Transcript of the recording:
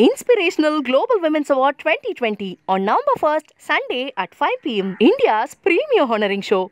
Inspirational Global Women's Award 2020 on November 1st, Sunday at 5 pm. India's premier honoring show.